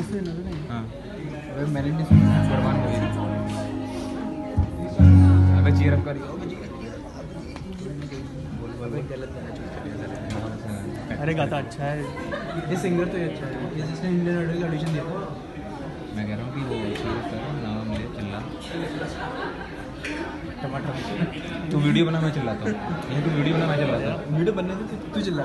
ना नहीं हाँ। अबे मैंने नहीं सुना अबे चीयर अप करियो। अरे गाता अच्छा है। ये सिंगर तो ये अच्छा है। ये जिसने इंडियन आइडल का ऑडिशन दिया था मैं कह रहा हूँ कि वो चीयर अप करो नाम ले चिल्ला। टमाटर। तू वीडियो बना मैं चिल्लाता हूँ। तू वीडियो बना मैं चिल्लाता हूँ। वीडियो बनने दे तू चिल्ला।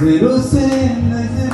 Zero sin, zero